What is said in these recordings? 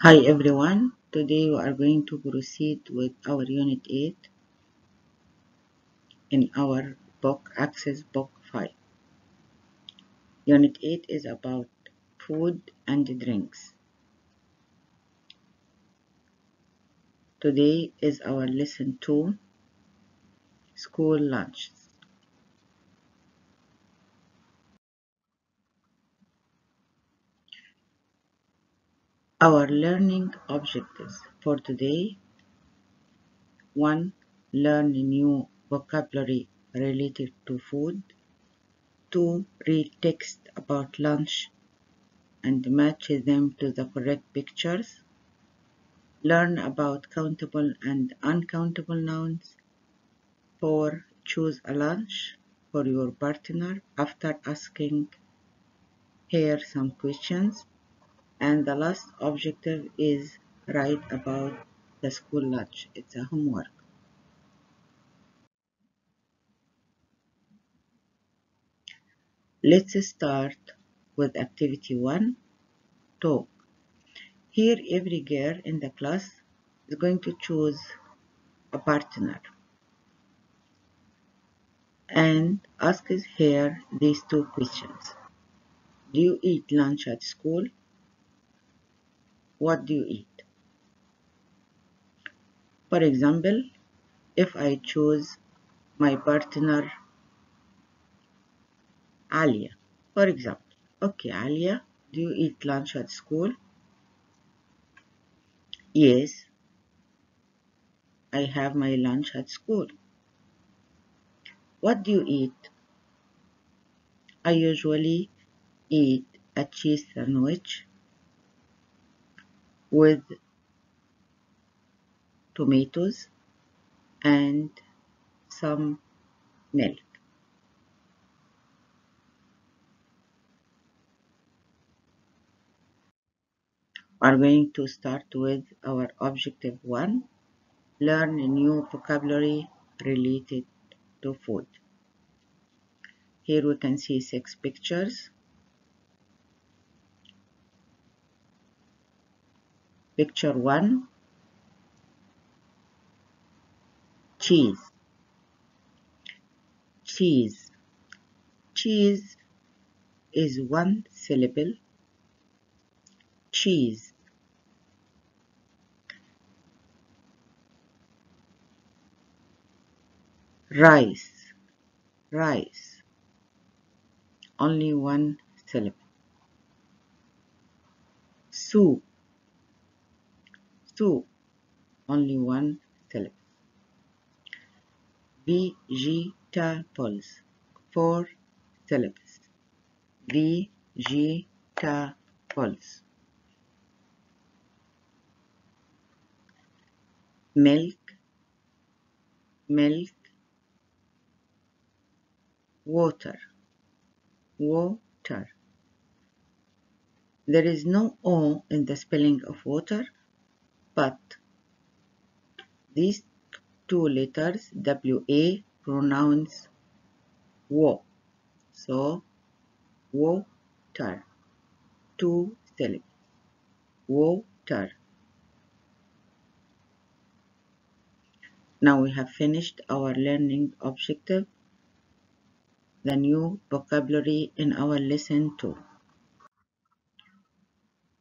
Hi everyone, today we are going to proceed with our Unit 8 in our book Access Book 5. Unit 8 is about food and drinks. Today is our lesson 2, School Lunches. Our learning objectives for today 1. Learn new vocabulary related to food. 2. Read text about lunch and match them to the correct pictures. Learn about countable and uncountable nouns. 4. Choose a lunch for your partner after asking her some questions and the last objective is write about the school lunch. It's a homework. Let's start with activity 1, talk. Here every girl in the class is going to choose a partner and asks her these two questions. Do you eat lunch at school? What do you eat? For example, if I choose my partner Alia, for example, okay, Alia, do you eat lunch at school? Yes, I have my lunch at school. What do you eat? I usually eat a cheese sandwich with tomatoes and some milk. We are going to start with our objective 1 learn a new vocabulary related to food. Here we can see six pictures. Picture 1 Cheese Cheese. Cheese is one syllable. Cheese. Rice. Rice. Only one syllable. Soup Soup Only one syllable. Vegetables. Four syllables. Vegetables. Milk. Milk. Water. Water. There is no O in the spelling of water, but these two letters WA pronounce wo. So water two syllables. Water. Now we have finished our learning objective, the new vocabulary in our lesson 2.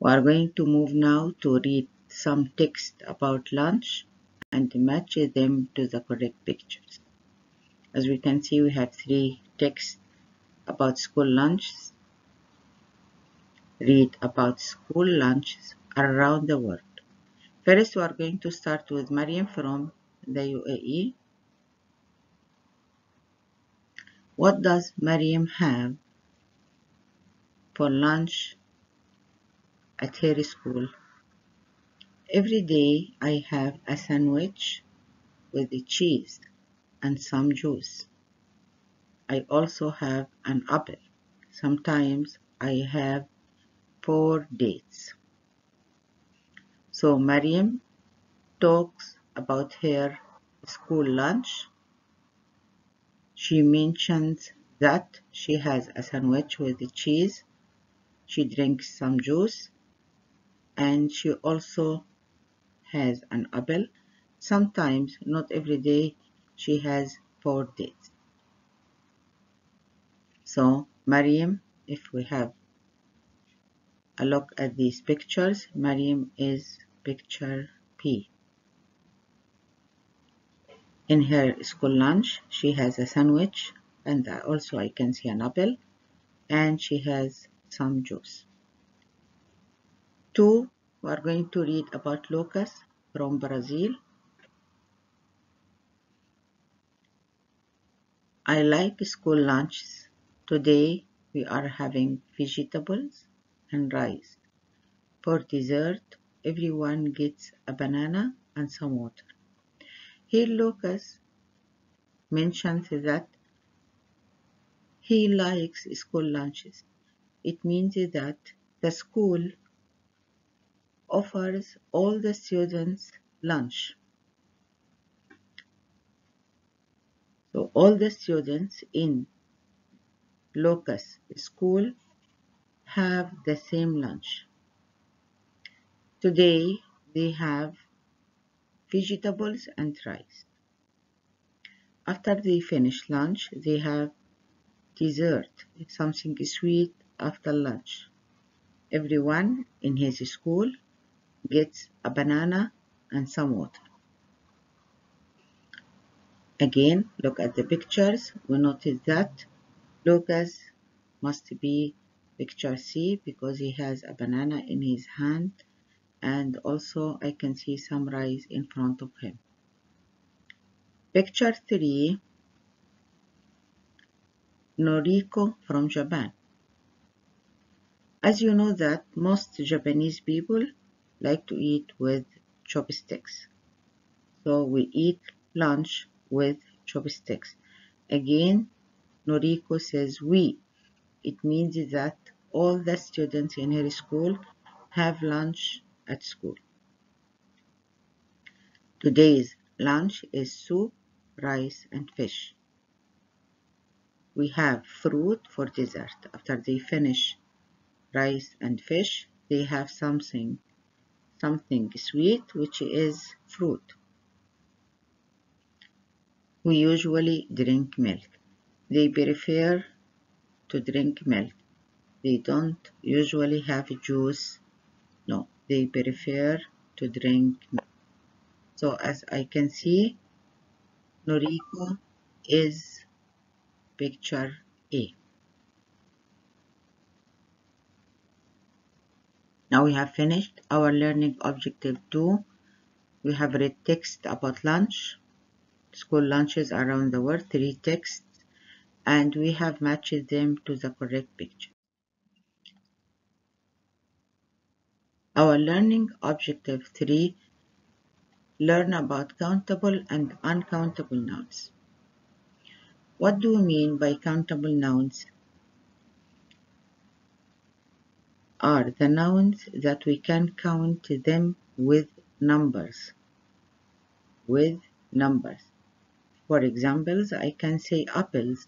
We are going to move now to read some text about lunch and match them to the correct pictures. As we can see, we have three texts about school lunches. Read about school lunches around the world. First, we are going to start with Mariam from the UAE. What does Mariam have for lunch at her school? Every day I have a sandwich with the cheese and some juice. I also have an apple. Sometimes I have four dates. So Mariam talks about her school lunch. She mentions that she has a sandwich with the cheese. She drinks some juice and she also has an apple. Sometimes, not every day, she has four dates. So, Mariam, if we have a look at these pictures, Mariam is picture P. In her school lunch, she has a sandwich and also I can see an apple and she has some juice. Two, we are going to read about Lucas from Brazil. I like school lunches. Today we are having vegetables and rice. For dessert, everyone gets a banana and some water. Here Lucas mentions that he likes school lunches. It means that the school offers all the students lunch. So all the students in Lucas school have the same lunch. Today they have vegetables and rice. After they finish lunch, they have dessert, something sweet after lunch. Everyone in his school gets a banana and some water. Again, look at the pictures. We notice that Lucas must be picture C because he has a banana in his hand and also I can see some rice in front of him. Picture 3 Noriko from Japan. As you know that most Japanese people like to eat with chopsticks. So we eat lunch with chopsticks. Again, Noriko says we. It means that all the students in her school have lunch at school. Today's lunch is soup, rice and fish. We have fruit for dessert. After they finish rice and fish, they have something something sweet which is fruit. We usually drink milk. They prefer to drink milk. They don't usually have juice. No, they prefer to drink milk. So as I can see, Noriko is picture A. Now we have finished our learning objective 2. We have read text about lunch, school lunches around the world, three texts, and we have matched them to the correct picture. Our learning objective 3 Learn about countable and uncountable nouns. What do we mean by countable nouns are the nouns that we can count them with numbers. With numbers. For examples, I can say apples.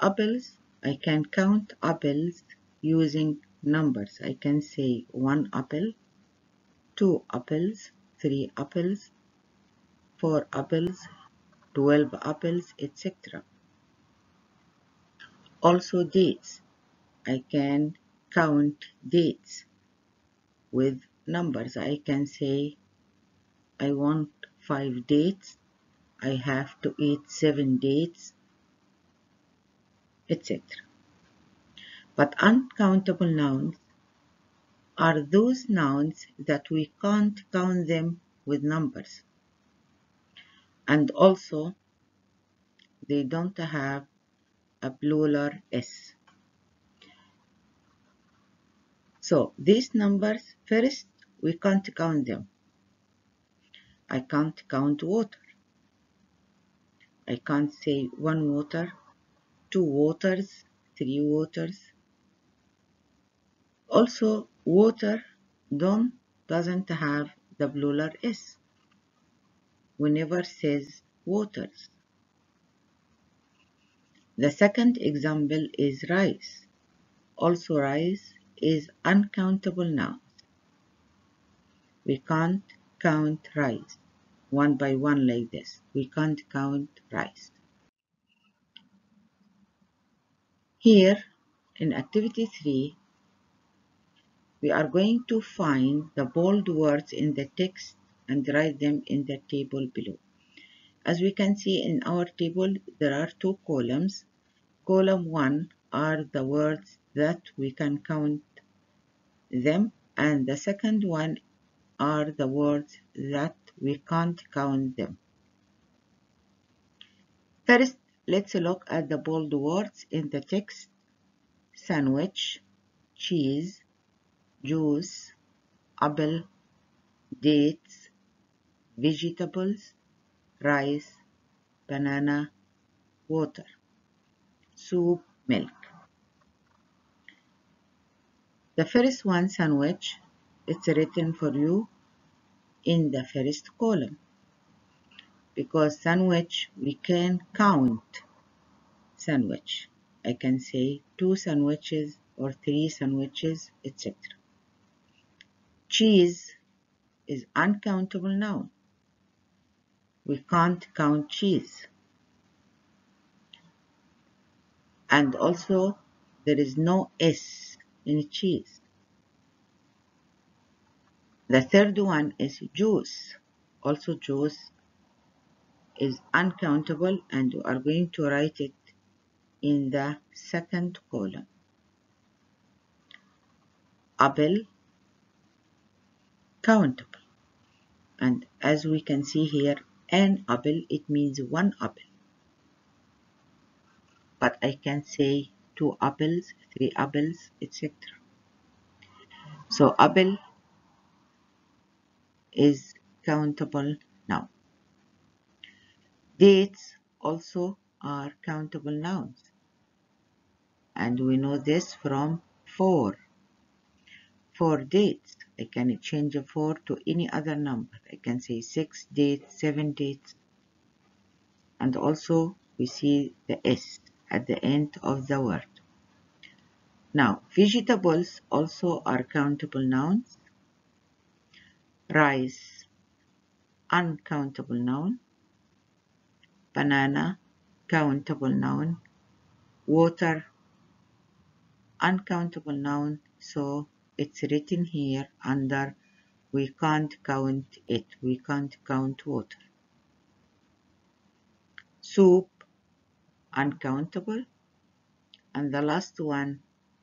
Apples, I can count apples using numbers. I can say one apple, two apples, three apples, four apples, 12 apples, etc. Also dates. I can count dates with numbers. I can say I want five dates. I have to eat seven dates, etc. But uncountable nouns are those nouns that we can't count them with numbers. And also, they don't have a plural S. So these numbers, first, we can't count them. I can't count water. I can't say one water, two waters, three waters. Also, water don't, doesn't have the plural S. We never says waters. The second example is rice. Also rice is uncountable nouns. We can't count rice one by one like this. We can't count rice. Here in activity 3, we are going to find the bold words in the text and write them in the table below. As we can see in our table, there are two columns. Column 1 are the words that we can count them and the second one are the words that we can't count them. First, let's look at the bold words in the text. Sandwich, cheese, juice, apple, dates, vegetables, rice, banana, water, soup, milk. The first one, sandwich, it's written for you in the first column because sandwich we can count sandwich. I can say two sandwiches or three sandwiches, etc. Cheese is uncountable noun. We can't count cheese. And also, there is no S in cheese. The third one is juice. Also, juice is uncountable and we are going to write it in the second column. Apple countable and as we can see here an apple it means one apple but I can say two apples three apples etc so apple is countable now. Dates also are countable nouns. And we know this from four. Four dates. I can change a 4 to any other number. I can say 6 dates, 7 dates. And also we see the S at the end of the word. Now, vegetables also are countable nouns. Rice, uncountable noun. Banana, countable noun. Water, uncountable noun. So it's written here under we can't count it we can't count water soup uncountable and the last one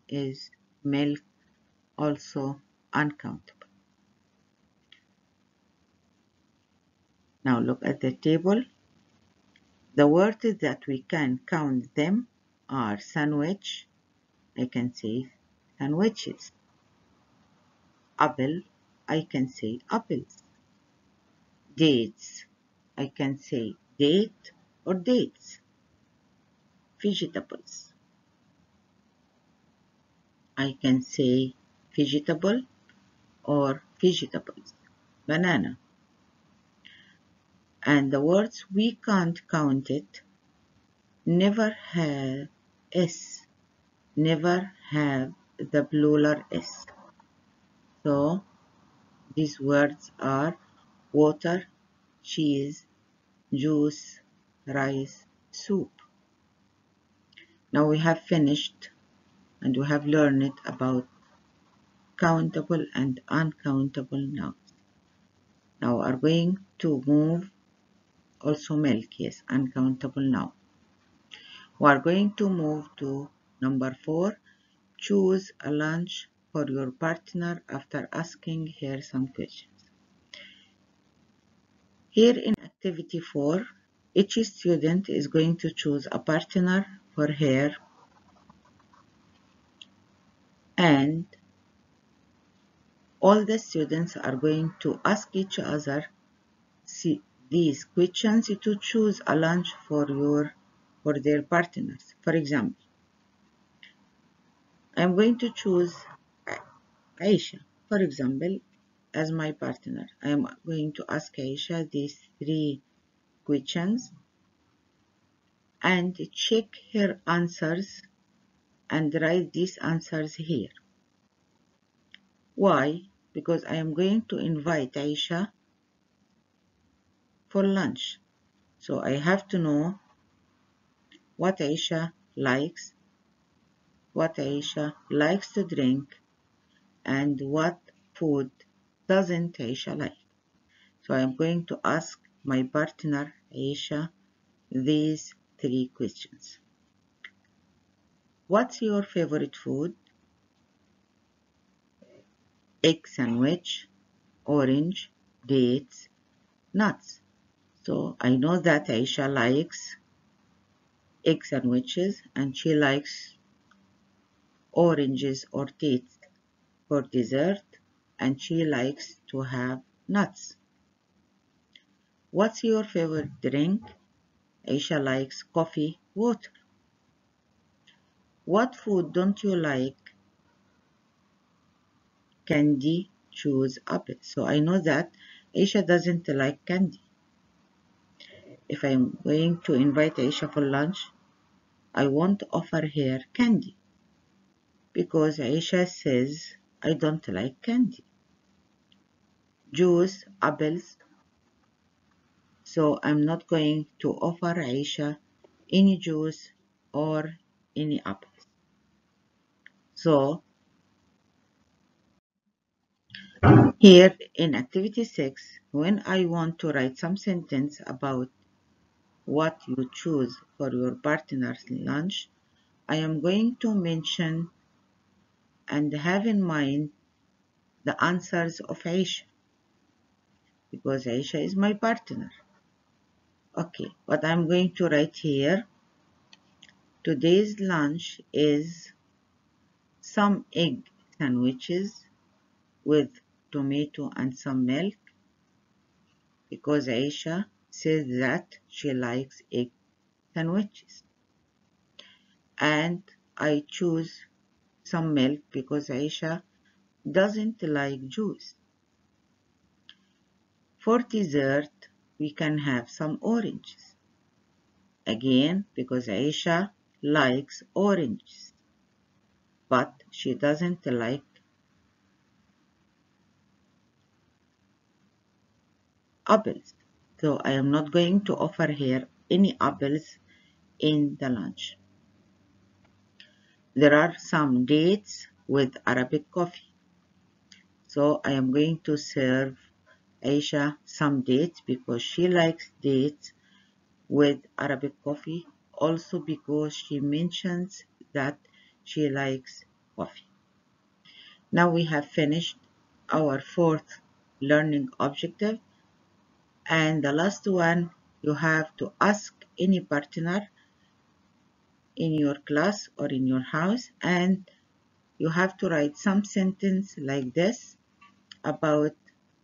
is milk also uncountable now look at the table the words that we can count them are sandwich I can say sandwiches apple, I can say apples. Dates, I can say date or dates. Vegetables, I can say vegetable or vegetables. Banana. And the words we can't count it never have S, never have the plural S. So these words are water, cheese, juice, rice, soup. Now we have finished and we have learned about countable and uncountable nouns. Now we are going to move also milk, yes, uncountable noun. We are going to move to number four, choose a lunch for your partner after asking her some questions. Here in activity 4, each student is going to choose a partner for her and all the students are going to ask each other these questions to choose a lunch for your for their partners. For example, I'm going to choose Aisha, for example, as my partner. I am going to ask Aisha these three questions and check her answers and write these answers here. Why? Because I am going to invite Aisha for lunch. So I have to know what Aisha likes, what Aisha likes to drink, and what food doesn't Aisha like. So I'm going to ask my partner Aisha these three questions. What's your favorite food? Egg sandwich, orange, dates, nuts. So I know that Aisha likes egg sandwiches and she likes oranges or dates for dessert and she likes to have nuts. What's your favorite drink? Aisha likes coffee, water. What food don't you like? Candy, choose apple. So I know that Aisha doesn't like candy. If I'm going to invite Aisha for lunch, I won't offer her candy because Aisha says I don't like candy. Juice, apples. So I'm not going to offer Aisha any juice or any apples. So here in activity 6, when I want to write some sentence about what you choose for your partner's lunch, I am going to mention and have in mind the answers of Aisha because Aisha is my partner. Okay, what I'm going to write here, today's lunch is some egg sandwiches with tomato and some milk because Aisha says that she likes egg sandwiches. And I choose some milk because Aisha doesn't like juice. For dessert, we can have some oranges. Again, because Aisha likes oranges, but she doesn't like apples. So I am not going to offer her any apples in the lunch. There are some dates with Arabic coffee. So I am going to serve Aisha some dates because she likes dates with Arabic coffee. Also because she mentions that she likes coffee. Now we have finished our fourth learning objective. And the last one you have to ask any partner in your class or in your house. And you have to write some sentence like this about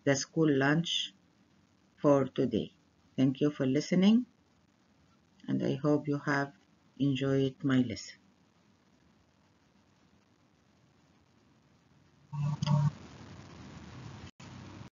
the school lunch for today. Thank you for listening and I hope you have enjoyed my lesson.